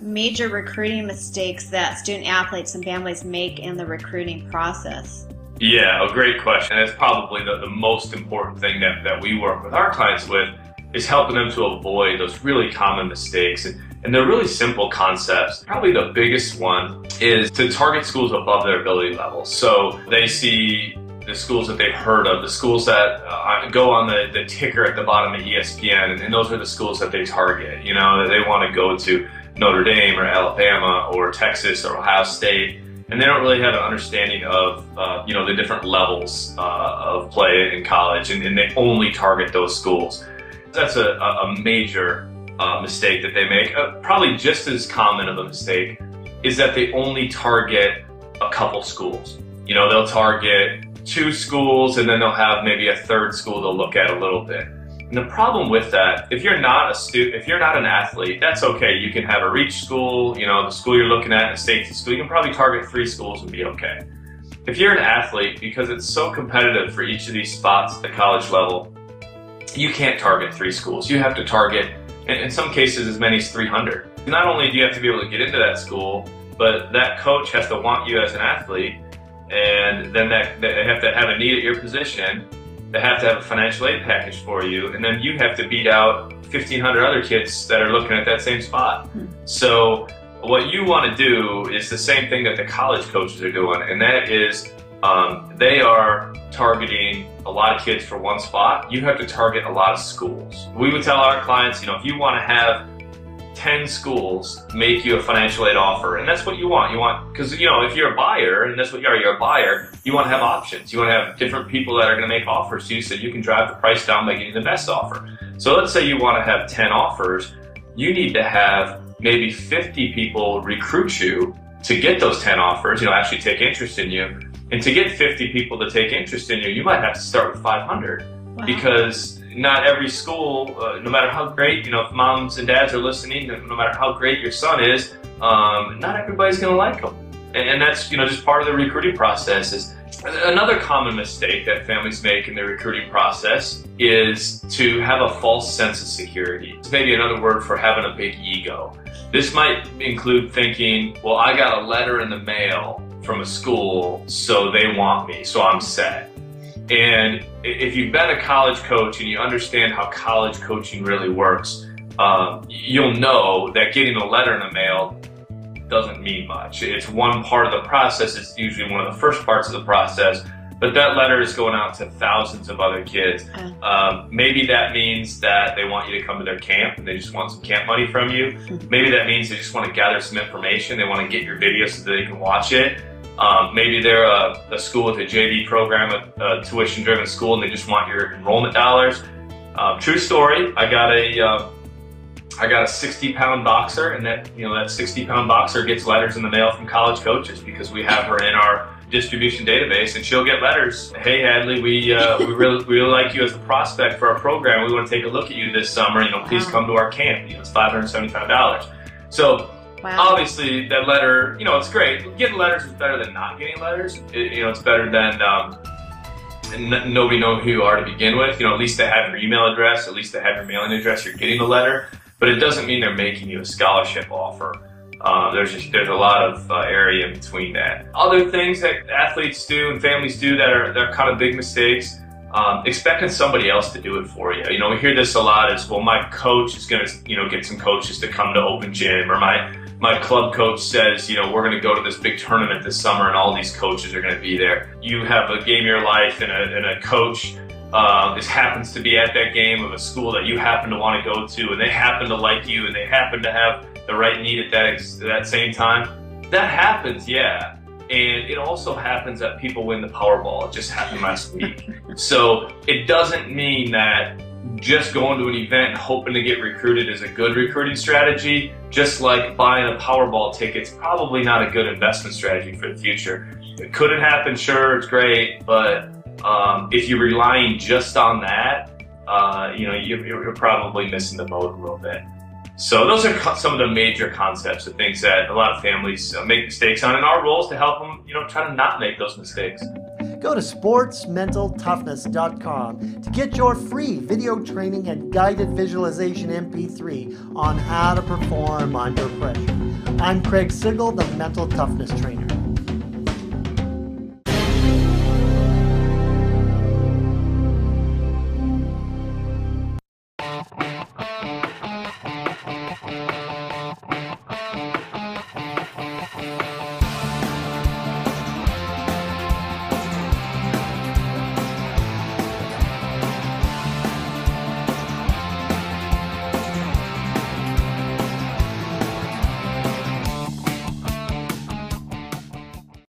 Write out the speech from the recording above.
major recruiting mistakes that student athletes and families make in the recruiting process? Yeah, a great question. It's probably the, the most important thing that, that we work with our clients with is helping them to avoid those really common mistakes. And, and they're really simple concepts. Probably the biggest one is to target schools above their ability level. So they see the schools that they've heard of, the schools that uh, go on the, the ticker at the bottom of ESPN, and, and those are the schools that they target. You know, they want to go to Notre Dame or Alabama or Texas or Ohio State and they don't really have an understanding of uh, you know the different levels uh, of play in college, and, and, they only target those schools. That's a, a major uh, mistake that they make. Uh, probably just as common of a mistake is that they only target a couple schools. You know, they'll target two schools, and then they'll have maybe a third school to look at a little bit. And the problem with that, if you're not a student, if you're not an athlete, that's okay. You can have a reach school, you know, the school you're looking at, a state school. You can probably target three schools and be okay. If you're an athlete, because it's so competitive for each of these spots at the college level, you can't target three schools. You have to target, in some cases, as many as 300. Not only do you have to be able to get into that school, but that coach has to want you as an athlete, and then that they have to have a need at your position they have to have a financial aid package for you, and then you have to beat out 1,500 other kids that are looking at that same spot. So what you want to do is the same thing that the college coaches are doing, and that is um, they are targeting a lot of kids for one spot. You have to target a lot of schools. We would tell our clients, you know, if you want to have 10 schools make you a financial aid offer. And that's what you want. You want, because, you know, if you're a buyer, and that's what you are, you're a buyer, you want to have options. You want to have different people that are going to make offers to you so you can drive the price down by getting the best offer. So let's say you want to have 10 offers. You need to have maybe 50 people recruit you to get those 10 offers, you know, actually take interest in you. And to get 50 people to take interest in you, you might have to start with 500 wow. because not every school, uh, no matter how great, you know, if moms and dads are listening, no matter how great your son is, um, not everybody's going to like him. And, and, that's, you know, just part of the recruiting process is another common mistake that families make in the recruiting process is to have a false sense of security. It's maybe another word for having a big ego. This might include thinking, well, I got a letter in the mail from a school, so they want me, so I'm set. And if you've been a college coach and you understand how college coaching really works, um, you'll know that getting a letter in the mail doesn't mean much. It's one part of the process. It's usually one of the first parts of the process. But that letter is going out to thousands of other kids. Um, maybe that means that they want you to come to their camp and they just want some camp money from you. Maybe that means they just want to gather some information. They want to get your video so that they can watch it. Um, maybe they're a, a, school with a JV program, a, a tuition-driven school, and they just want your enrollment dollars. Um, true story. I got a uh, I got a 60-pound boxer, and that you know that 60-pound boxer gets letters in the mail from college coaches because we have her in our distribution database, and she'll get letters. Hey Hadley, we uh, we really we really like you as a prospect for our program. We want to take a look at you this summer. You know, please come to our camp. You know, it's $575. So Wow. Obviously, that letter, you know, it's great. Getting letters is better than not getting letters. It, you know, it's better than um, n- nobody know who you are to begin with. You know, at least they have your email address, at least they have your mailing address. You're getting the letter, but it doesn't mean they're making you a scholarship offer. Uh, there's just there's a lot of uh, area in between that. Other things that athletes do and families do that are they're kind of big mistakes. Um, expecting somebody else to do it for you. You know, we hear this a lot is, well, my coach is going to, you know, get some coaches to come to open gym or my, my club coach says, you know, we're going to go to this big tournament this summer and all these coaches are going to be there. You have a game of your life and a, and a coach uh, this happens to be at that game of a school that you happen to want to go to and they happen to like you and they happen to have the right need at that, that same time. That happens, yeah. And it also happens that people win the Powerball. It just happened last week. So it doesn't mean that just going to an event and hoping to get recruited is a good recruiting strategy. Just like buying a Powerball ticket, it's probably not a good investment strategy for the future. It could have happened, sure, it's great, but um, if you're relying just on that, uh, you know, you're, you're, probably missing the boat a little bit. So those are some of the major concepts, the things that a lot of families uh, make mistakes on, and our role is to help them, you know, try to not make those mistakes. Go to sportsmentaltoughness.com to get your free video training and guided visualization MP3 on how to perform under pressure. I'm Craig Sigl, the Mental Toughness Trainer.